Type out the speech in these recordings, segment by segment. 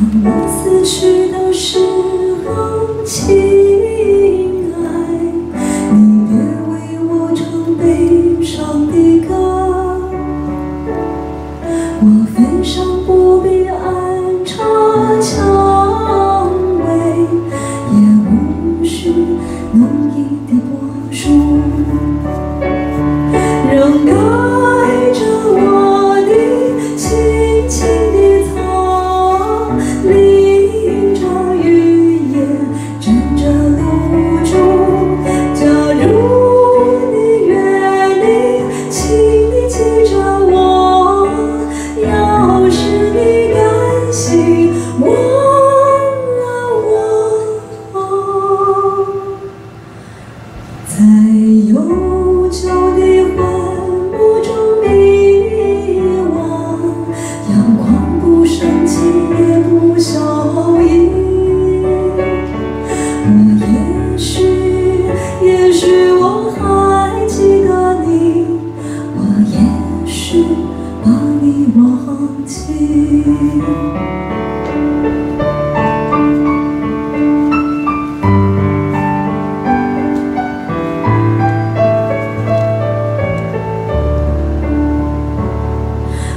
当我死去的时候，亲爱，你别为我唱悲伤的歌。我坟上不必安插蔷薇，也无需浓一点墨汁。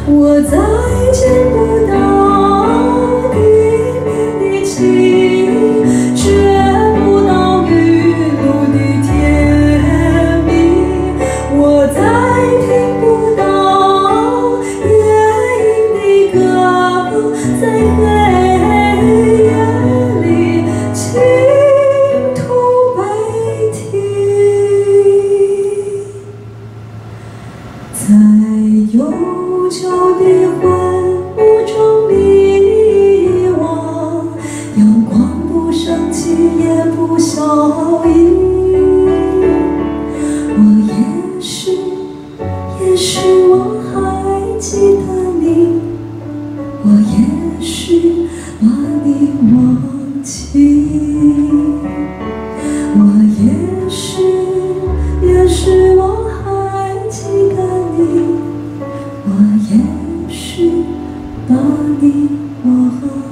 我再见不到。起我也许也许我还记得你。我也许把你我和